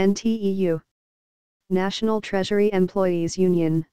NTEU National Treasury Employees Union